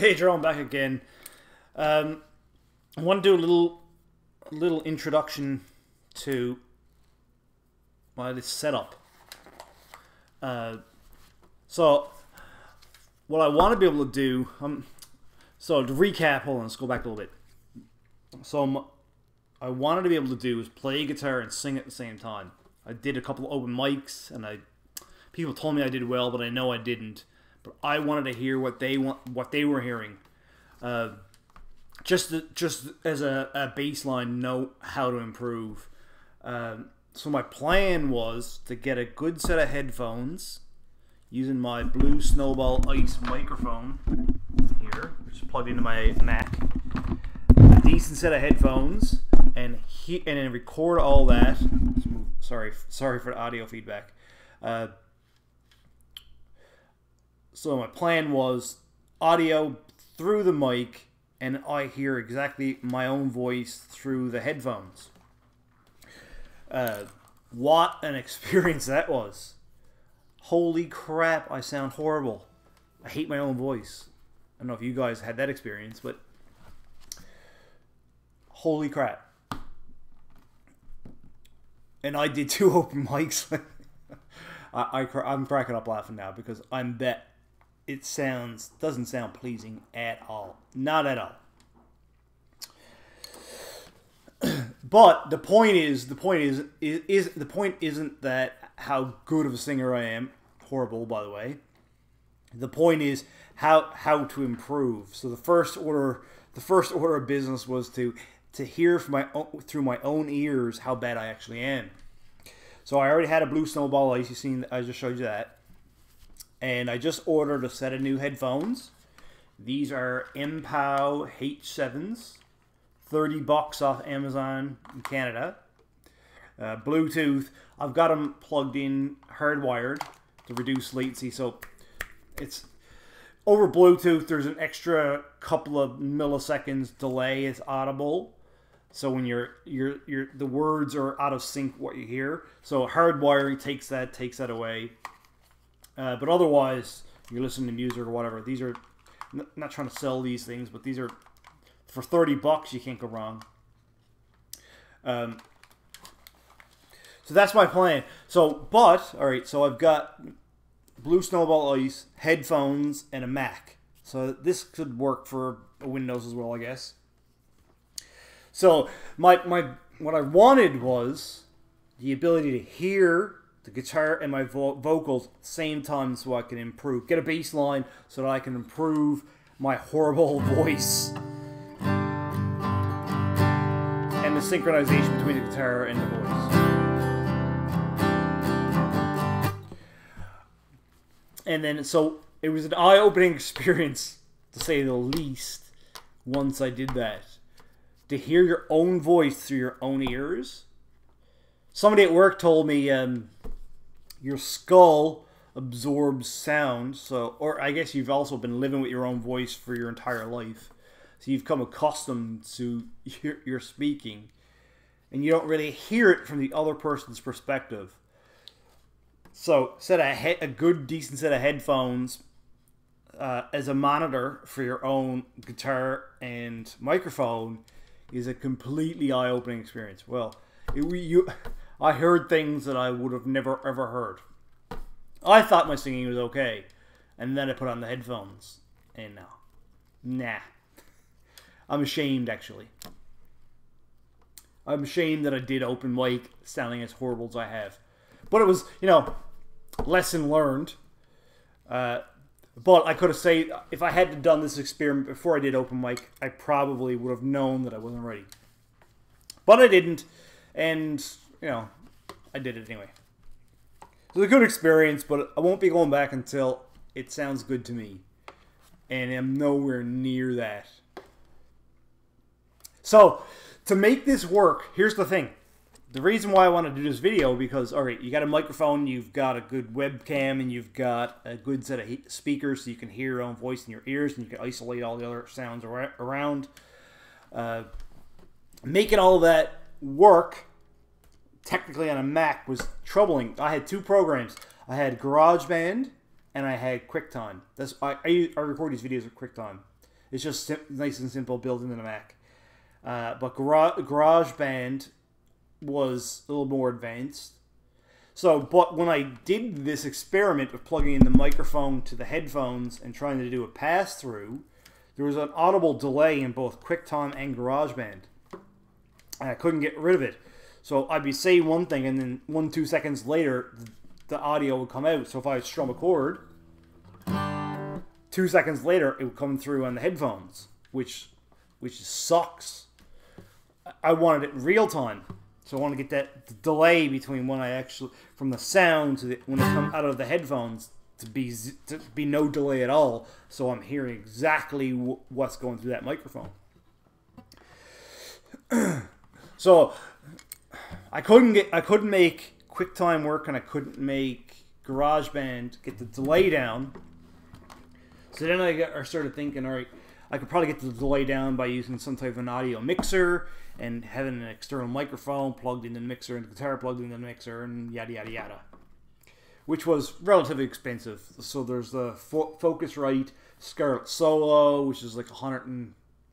Hey, Jerome, back again. Um, I want to do a little, little introduction to my this setup. Uh, so, what I want to be able to do, um, so to recap, hold on, let's go back a little bit. So, I wanted to be able to do is play guitar and sing at the same time. I did a couple open mics, and I people told me I did well, but I know I didn't. But I wanted to hear what they want, what they were hearing, uh, just to, just as a, a baseline, know how to improve. Um, so my plan was to get a good set of headphones using my Blue Snowball Ice microphone here, which is plugged into my Mac. A decent set of headphones, and he, and then record all that. Sorry, sorry for the audio feedback. Uh, so my plan was audio through the mic, and I hear exactly my own voice through the headphones. Uh, what an experience that was! Holy crap, I sound horrible. I hate my own voice. I don't know if you guys had that experience, but holy crap. And I did two open mics. I, I, am cracking up laughing now because I'm bet it sounds doesn't sound pleasing at all. Not at all. but the point is, the point is, is, is the point isn't that how good of a singer I am. Horrible, by the way. The point is how how to improve. So the first order, the first order of business was to to hear from my own, through my own ears how bad I actually am. So I already had a blue snowball. You seen? I just showed you that and I just ordered a set of new headphones. These are MPOW H7s, 30 bucks off Amazon in Canada. Uh, Bluetooth, I've got them plugged in hardwired to reduce latency. So it's over Bluetooth, there's an extra couple of milliseconds delay. It's audible. So when you're you're you're the words are out of sync what you hear. So hardwiring takes that takes that away. Uh, but otherwise, you're listening to music or whatever. These are n- not trying to sell these things, but these are for thirty bucks. You can't go wrong. Um, so that's my plan. So, but all right. So I've got Blue Snowball Ice headphones and a Mac. So this could work for Windows as well, I guess. So my my what I wanted was the ability to hear the guitar and my vo- vocals same time so I can improve. Get a baseline so that I can improve my horrible voice. And the synchronization between the guitar and the voice. And then, so it was an eye opening experience, to say the least, once I did that. To hear your own voice through your own ears. Somebody at work told me um, your skull absorbs sound. So, or I guess you've also been living with your own voice for your entire life, so you've come accustomed to your, your speaking, and you don't really hear it from the other person's perspective. So, set a a good, decent set of headphones uh, as a monitor for your own guitar and microphone is a completely eye-opening experience. Well, it, you I heard things that I would have never ever heard. I thought my singing was okay, and then I put on the headphones, and no, nah. I'm ashamed actually. I'm ashamed that I did open mic sounding as horrible as I have, but it was you know, lesson learned. Uh, but I could have said if I had done this experiment before I did open mic, I probably would have known that I wasn't ready. But I didn't, and you know, I did it anyway. It was a good experience, but I won't be going back until it sounds good to me. And I'm nowhere near that. So, to make this work, here's the thing. The reason why I want to do this video because all right, you got a microphone, you've got a good webcam, and you've got a good set of speakers so you can hear your own voice in your ears, and you can isolate all the other sounds around. Uh, making all that work technically on a Mac was troubling. I had two programs. I had GarageBand and I had QuickTime. That's I, I, I record these videos with QuickTime. It's just sim- nice and simple built into the Mac. Uh, but Gara- GarageBand was a little more advanced. So, but when I did this experiment of plugging in the microphone to the headphones and trying to do a pass through, there was an audible delay in both QuickTime and GarageBand. And I couldn't get rid of it. So I'd be saying one thing, and then one, two seconds later, the audio would come out. So if I strum a chord, two seconds later, it would come through on the headphones, which which sucks. I wanted it real time. So I want to get that delay between when I actually from the sound to the, when it comes out of the headphones to be to be no delay at all. So I'm hearing exactly what's going through that microphone. so I couldn't get I couldn't make QuickTime work and I couldn't make GarageBand get the delay down. So then I, got, I started thinking, all right, I could probably get the delay down by using some type of an audio mixer and having an external microphone plugged into the mixer and the guitar plugged into the mixer and yada yada yada. Which was relatively expensive. So there's the Fo- Focusrite Scarlett Solo, which is like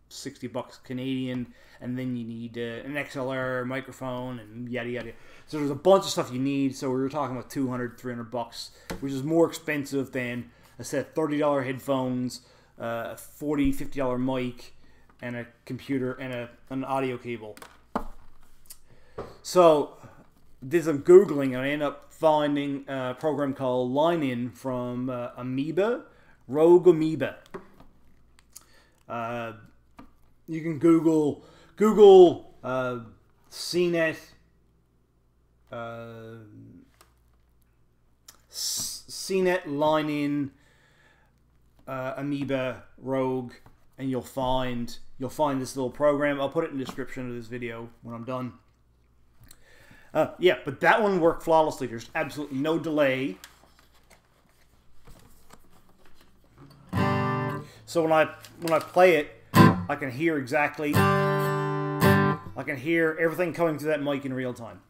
160 bucks Canadian, and then you need uh, an XLR microphone and yada yada. So there's a bunch of stuff you need. So we were talking about 200, 300 bucks, which is more expensive than a set of $30 headphones, uh, a 40 $50 mic, and a computer and a, an audio cable. So did some googling and I ended up finding a program called Line-In from uh, Amoeba, Rogue Amoeba. Uh, you can Google Google uh, CNET uh, CNET Line-In uh, Amoeba Rogue, and you'll find you'll find this little program. I'll put it in the description of this video when I'm done. Uh, yeah, but that one worked flawlessly. There's absolutely no delay. So when I when I play it, I can hear exactly. I can hear everything coming through that mic in real time.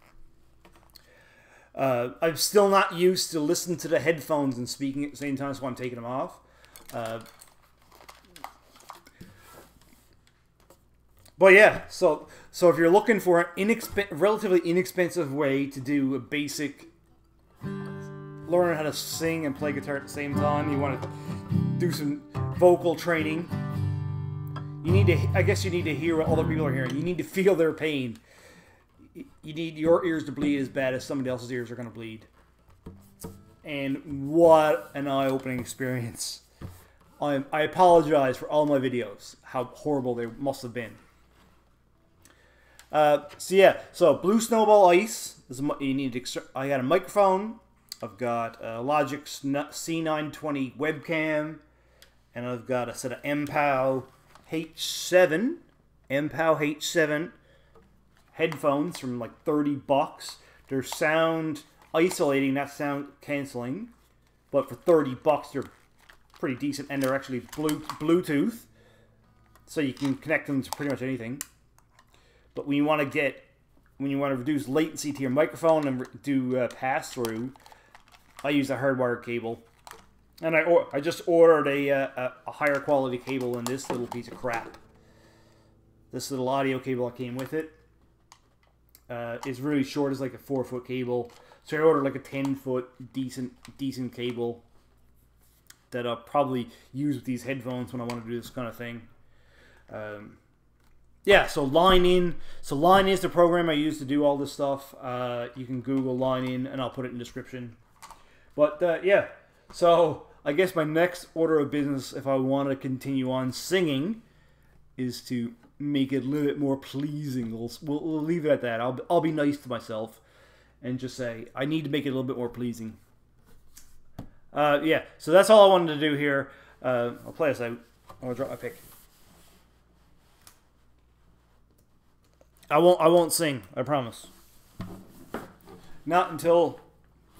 Uh, I'm still not used to listening to the headphones and speaking at the same time, so I'm taking them off. Uh, but yeah, so so if you're looking for an inexp- relatively inexpensive way to do a basic learning how to sing and play guitar at the same time, you want to do some vocal training. You need to, I guess, you need to hear what other people are hearing. You need to feel their pain. You need your ears to bleed as bad as somebody else's ears are going to bleed. And what an eye-opening experience! I, I apologize for all my videos, how horrible they must have been. Uh, so yeah, so Blue Snowball Ice. Is you need to. I got a microphone. I've got a Logic C920 webcam, and I've got a set of MPOW H7, MPOW H7 headphones from like 30 bucks. They're sound isolating, not sound canceling, but for 30 bucks, they're pretty decent, and they're actually Bluetooth, so you can connect them to pretty much anything. But when you want to get, when you want to reduce latency to your microphone and do pass through, I use a hardwired cable, and I or, I just ordered a, uh, a higher quality cable than this little piece of crap. This little audio cable that came with it uh, is really short, it's like a four foot cable. So I ordered like a ten foot decent decent cable that I'll probably use with these headphones when I want to do this kind of thing. Um, yeah, so Line-In. So Line-In is the program I use to do all this stuff. Uh, you can Google Line-In, and I'll put it in description. But uh, yeah, so I guess my next order of business, if I want to continue on singing, is to make it a little bit more pleasing. We'll, we'll, leave it at that. I'll, I'll be nice to myself and just say I need to make it a little bit more pleasing. Uh, yeah, so that's all I wanted to do here. Uh, I'll play this out. I'll drop my pick. I won't. I won't sing. I promise. Not until,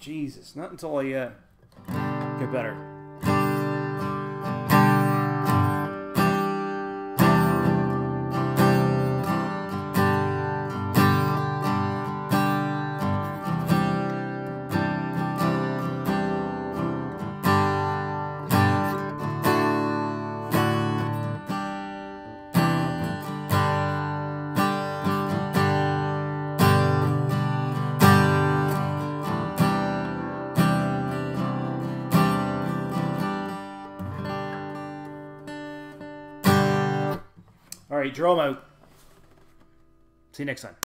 Jesus. Not until I uh, get better. Out. See you next time.